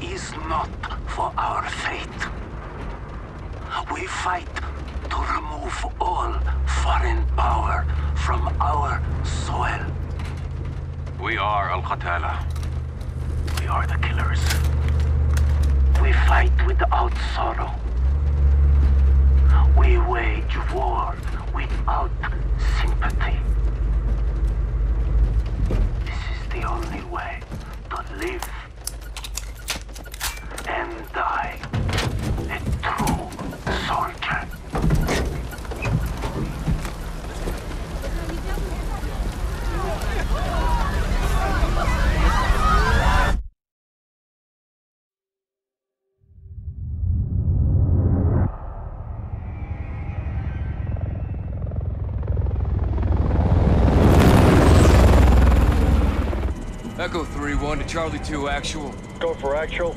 is not for our fate. We fight to remove all foreign power from our soil. We are Al Qatala. We are the killers. We fight without sorrow. We wage war without sympathy. This is the only way to live and die a true soldier. Echo 3-1 to Charlie 2 actual. Go for actual.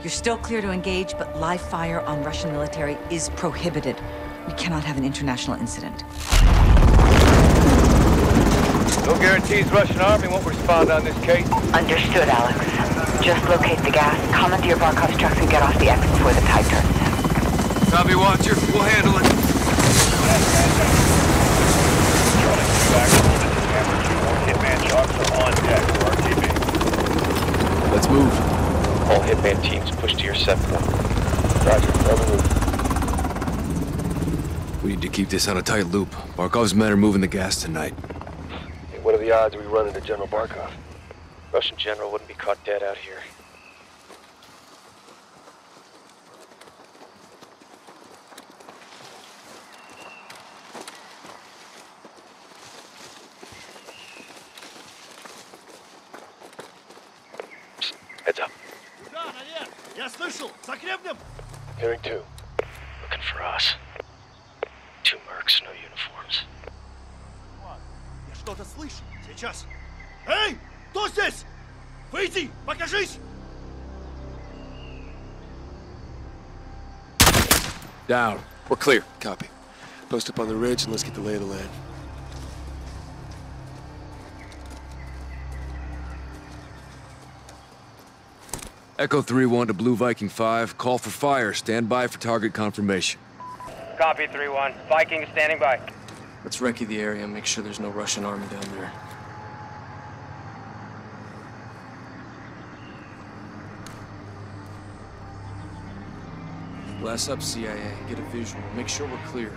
You're still clear to engage, but live fire on Russian military is prohibited. We cannot have an international incident. No guarantees Russian army won't respond on this case. Understood, Alex. Just locate the gas, commandeer Barkov's trucks, and get off the X before the tide turns. Copy, Watcher. We'll handle it. Hitman shots are on deck for RTB. Let's move. All Hitman teams push to your set point. Roger, move. We need to keep this on a tight loop. Barkov's men are moving the gas tonight. Hey, what are the odds we run into General Barkov? Russian general wouldn't be caught dead out here. Psst, Heads up. Hearing two. Looking for us. Two mercs, no uniforms. Я что-то слышу. Сейчас. Эй! Кто здесь? Выйди! Покажись! Down. We're clear. Copy. Post up on the ridge and let's get the lay of the land. Echo 3-1 to Blue Viking 5. Call for fire. Stand by for target confirmation. Copy 3-1. Viking standing by. Let's recce the area and make sure there's no Russian army down there. Glass up, CIA. Get a visual. Make sure we're clear.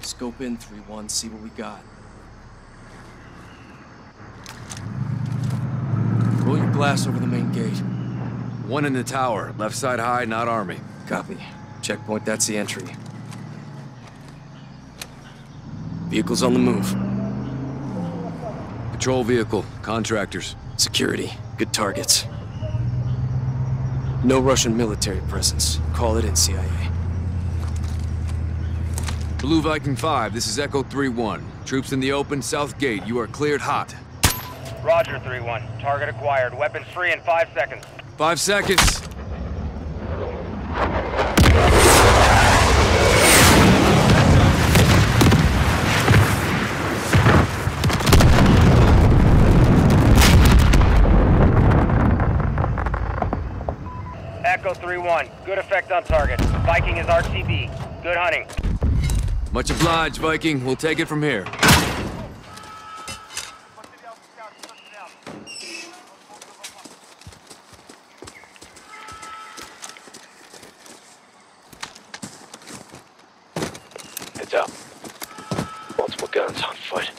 Scope in 3-1, see what we got. Roll your glass over the main gate. One in the tower. Left side high, not army. Copy. Checkpoint, that's the entry. Vehicles on the move. Patrol vehicle. Contractors. Security. Good targets. No Russian military presence. Call it in, CIA. Blue Viking 5, this is Echo 3-1. Troops in the open, south gate. You are cleared hot. Roger 3-1. Target acquired. Weapons free in five seconds. Five seconds. Echo 3-1. Good effect on target. Viking is RTB. Good hunting. Much obliged, Viking. We'll take it from here. Heads up. Multiple guns on foot.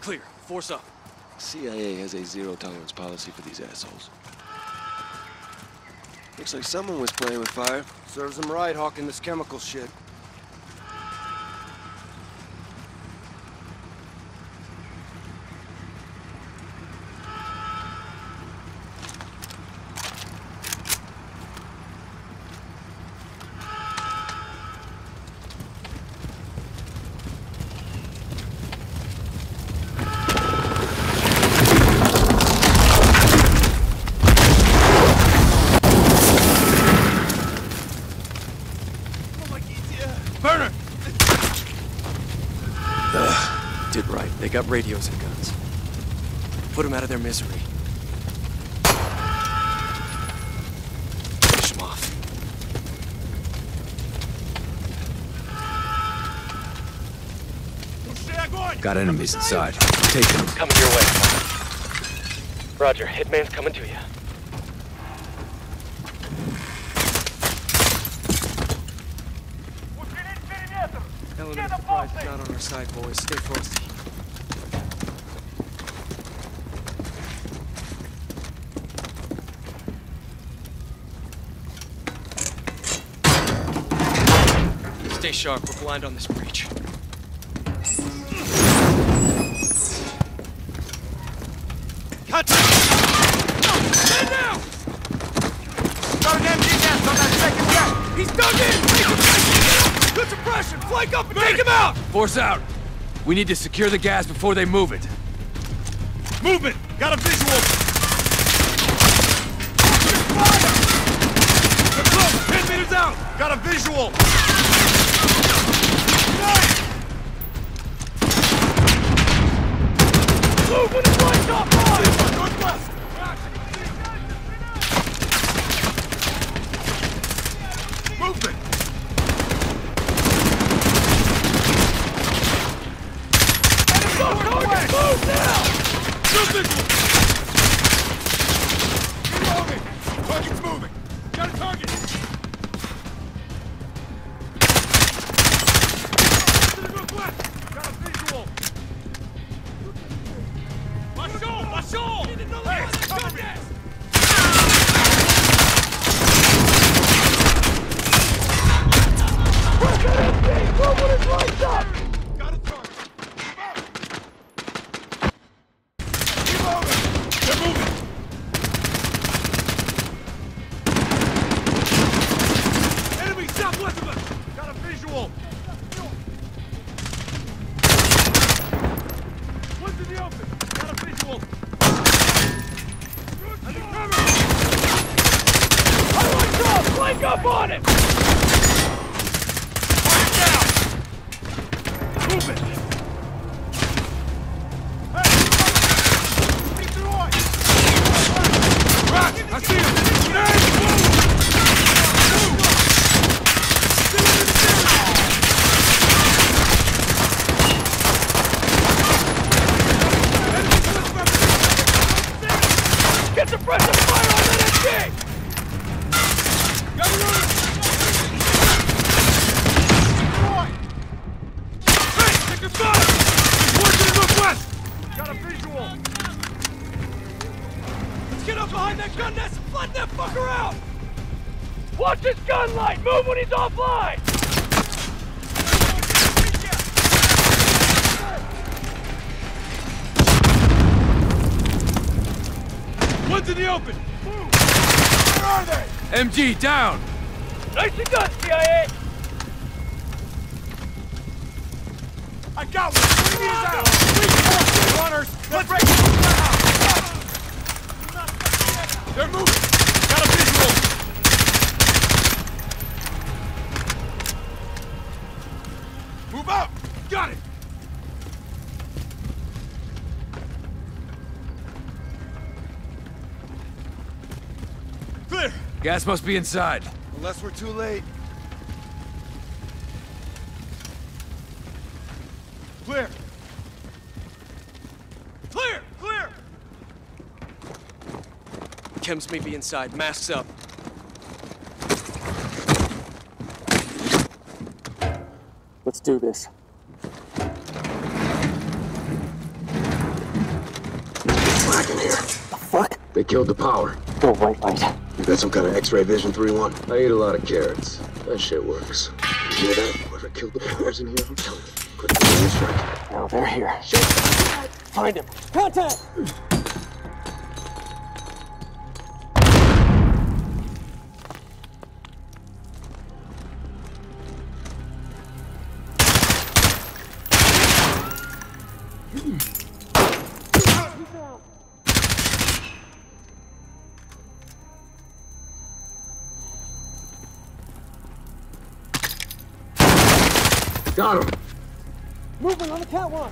Clear. Force up. CIA has a zero tolerance policy for these assholes. Looks like someone was playing with fire. Serves them right, hawking this chemical shit. Burner! Ugh, did right. They got radios and guns. Put them out of their misery. Finish them off. Got enemies inside. Take them. Coming your way. Roger, Hitman's coming to you. Element of surprise not on our side, boys. Stay frosty. Stay sharp. We're blind on this breach. Cut! Stay down! Got an empty nest on that second deck! He's dug in! Good suppression! Flank up and take him out! Force out. We need to secure the gas before they move it. Movement! Got a visual! One's in the open! Move! Where are they? MG, down! Nicely done, CIA! I got one! Three meters out! Please, runners! Let's break They're moving! Gas must be inside. Unless we're too late. Clear! Clear! Clear! Chems may be inside. Masks up. Let's do this. What the fuck? They killed the power. Oh, right, right. You got some kind of X-ray vision, 3-1? I ate a lot of carrots. That shit works. You hear that? Whoever killed the powers in here, I'm telling you. Quick, strike. Now they're here. Find him. Contact! Got him! Moving on the catwalk!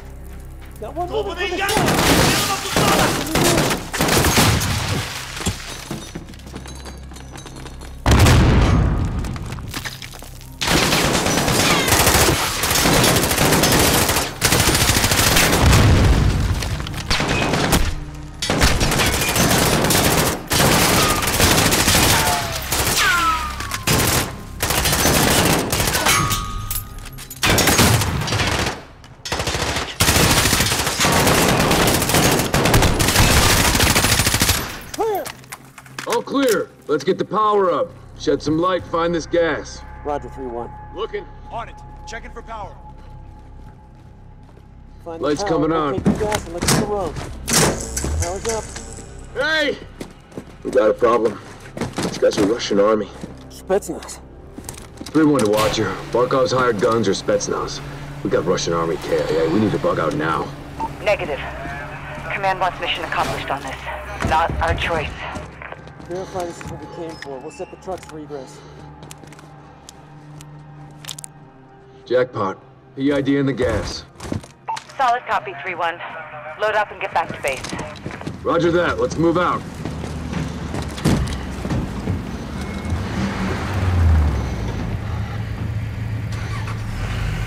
Got one Dopo moving degli from the altri! front. Tirano pistola! Clear! All clear. Let's get the power up. Shed some light, find this gas. Roger, 3-1. Looking. On it. Checking for power. Find Lights the power, coming on. gas, and let's the road. Power's up. Hey! We got a problem. These guys are Russian army. Spetsnaz. 3-1 to Watcher. Barkov's hired guns or Spetsnaz. We got Russian army KIA. We need to bug out now. Negative. Command wants mission accomplished on this. Not our choice. Verify this is what we came for. We'll set the trucks for egress. Jackpot. EID in the gas. Solid copy, 3-1. Load up and get back to base. Roger that. Let's move out.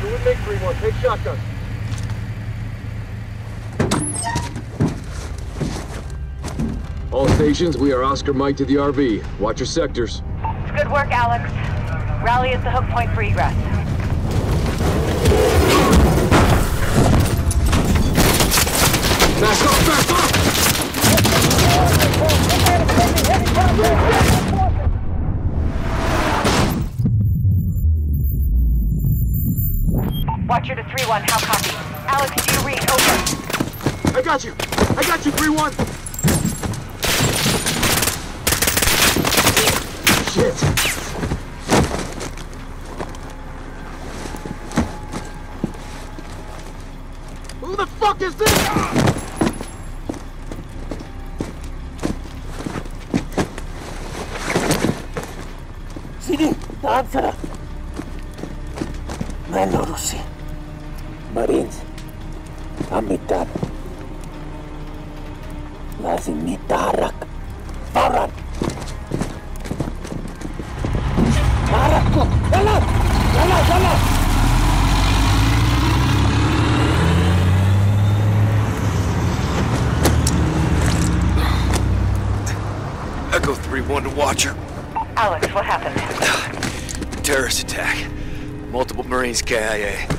You would make 3-1. Take shotgun. All stations, we are Oscar Mike to the RV. Watch your sectors. Good work, Alex. Rally at the hook point for egress. Amitab. Las nitaharak. Farad. Harap ko! Dalas! Dalas! Echo 3-1 to Watcher. Alex, what happened? Terrorist attack. Multiple Marines KIA.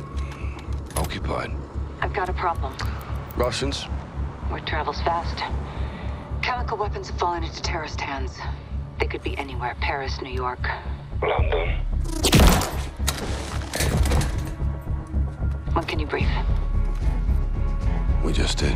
Occupied. I've got a problem. Russians? Word travels fast. Chemical weapons have fallen into terrorist hands. They could be anywhere. Paris, New York. London. When can you brief? We just did.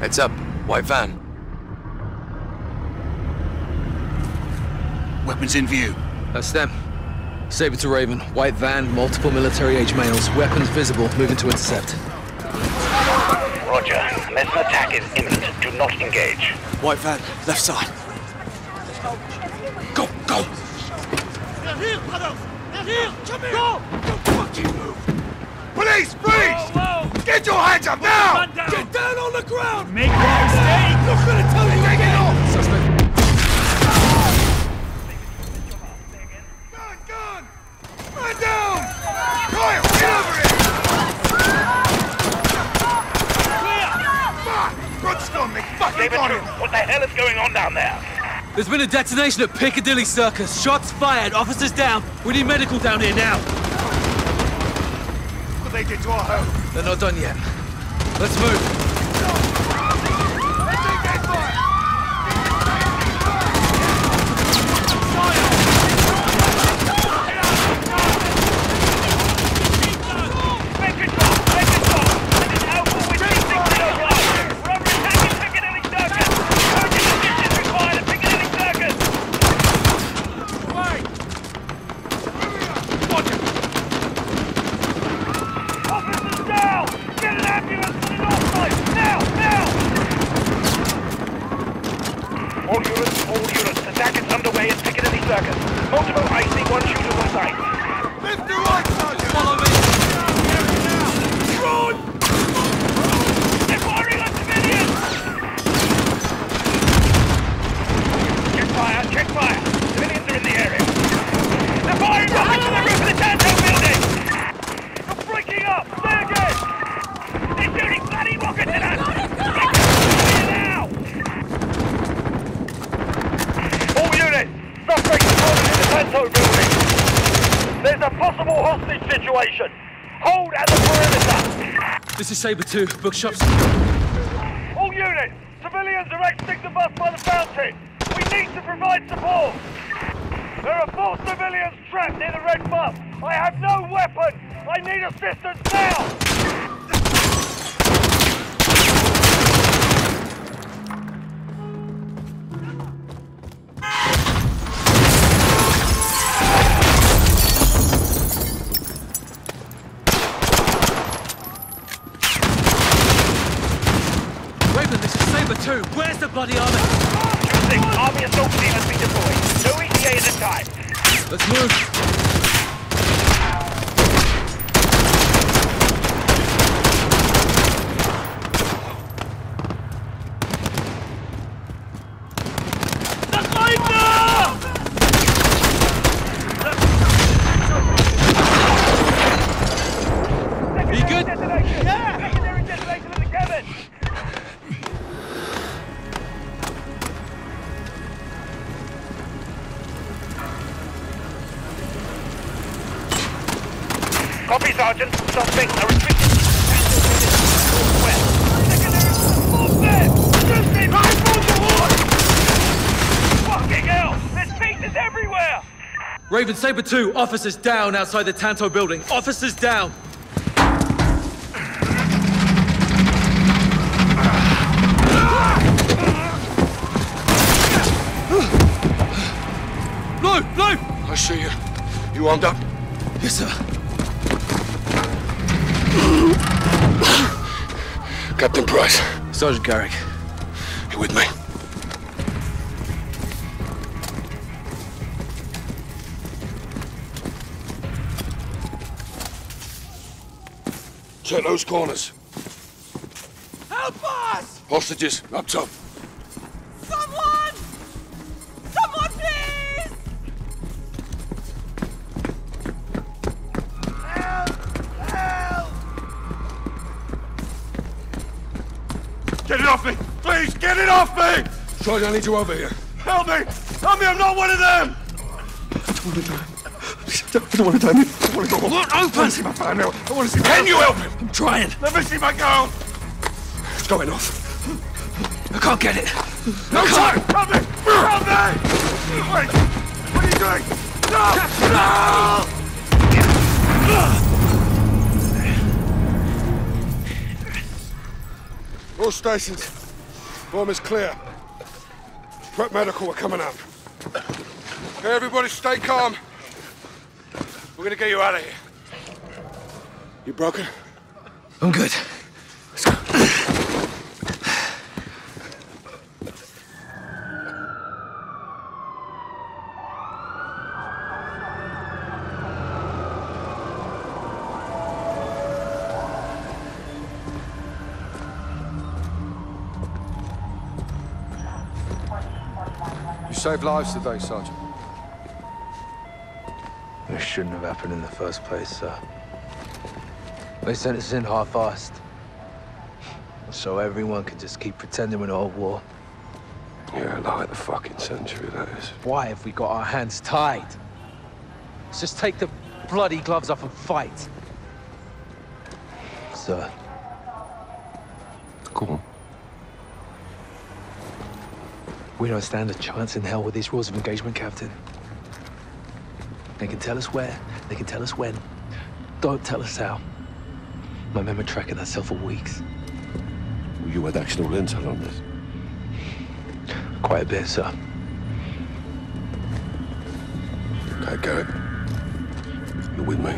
Heads up. White van. Weapons in view. That's them. Saber to Raven. White van, multiple military-age males. Weapons visible. Moving to intercept. Roger. Unless an attack is imminent, do not engage. White van, left side. Go, go! They're here, brothers! They're here! Come here! Go! Don't fucking move! Police, freeze! Get your hands up now! Get down on the ground! Make no mistake! Not gonna tell you to get off! Suspect. Gun, gun! Man down! Kyle, get over here! Clear! Fuck! Good they fucking got him! what the hell is going on down there? There's been a detonation at Piccadilly Circus. Shots fired, officers down. We need medical down here now. What they did to our home? They're not done yet. Let's move. seconds. Multiple IC-1 shooters on site. 51! This is Saber 2. Bookshops. All units! Civilians are exiting the bus by the fountain! We need to provide support! There are four civilians trapped near the red bus! I have no weapon! I need assistance now! Bloody army? Raven, Saber 2. Officers down outside the Tanto building. Officers down. No, no! I see you. You armed up? Yes, sir. Captain Price, Sergeant Garrick. you with me? Check those corners. Help us! Hostages, up top. Someone! Someone, please! Help! Help! Get it off me! Please, get it off me! Charlie, I need you over here. Help me! Help me, I'm not one of them! I don't want to die. I don't want to die. I want to go home. Look, I open! want to see my family. I want to see. Can you help me? I'm trying. Let me see my girl! It's going off. I can't get it. No time! Help me! Help me! Wait! What are you doing? No! All stations. Bomb is clear. Prep medical, we're coming up. Okay, everybody stay calm. We're gonna get you out of here. You broken? I'm good. Let's go. You saved lives today, Sergeant. It shouldn't have happened in the first place, sir. They sent us in half-assed. So everyone could just keep pretending we're not at war. Yeah, like the fucking century, that is. Why have we got our hands tied? Let's just take the bloody gloves off and fight. Sir. Go on. We don't stand a chance in hell with these rules of engagement, Captain. They can tell us where, they can tell us when. Don't tell us how. My men were tracking that cell for weeks. You had actual intel on this? Quite a bit, sir. Okay, Garrick. You're with me.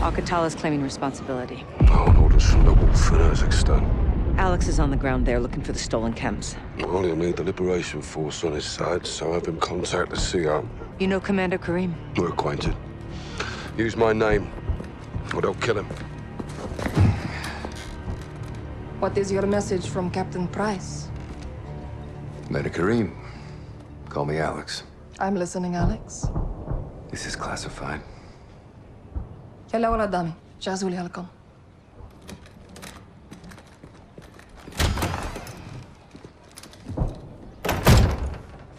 Al Qatala's claiming responsibility. Oh, orders from the wolf in Urzikstan. Alex is on the ground there looking for the stolen chems. Well, he'll need the Liberation Force on his side, so have him contact the CR. You know Commander Karim? We're acquainted. Use my name, or they'll kill him. What is your message from Captain Price? Commander Karim. Call me Alex. I'm listening, Alex. This is classified.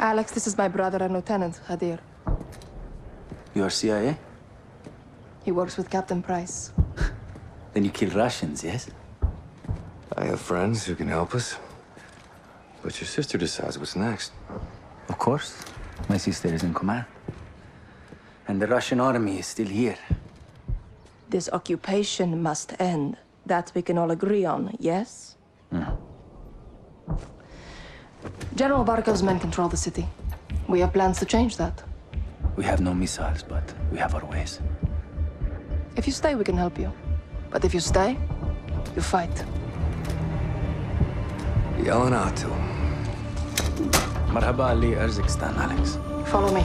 Alex, this is my brother and Lieutenant, Hadir. You are CIA? He works with Captain Price. Then you kill Russians, yes? I have friends who can help us. But your sister decides what's next. Of course. My sister is in command. And the Russian army is still here. This occupation must end. That we can all agree on, yes? Hmm. General Barkov's men control the city. We have plans to change that. We have no missiles, but we have our ways. If you stay, we can help you. But if you stay, you fight. Yelanato. Marhaba Ali Urzikstan, Alex. Follow me.